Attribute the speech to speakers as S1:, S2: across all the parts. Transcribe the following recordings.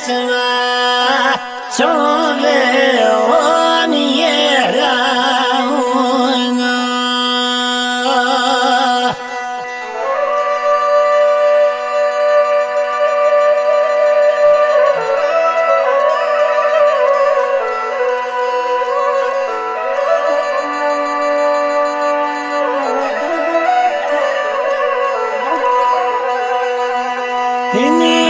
S1: sama chove Hey,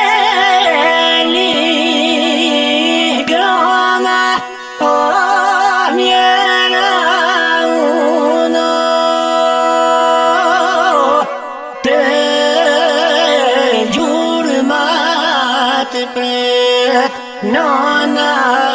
S1: No, no.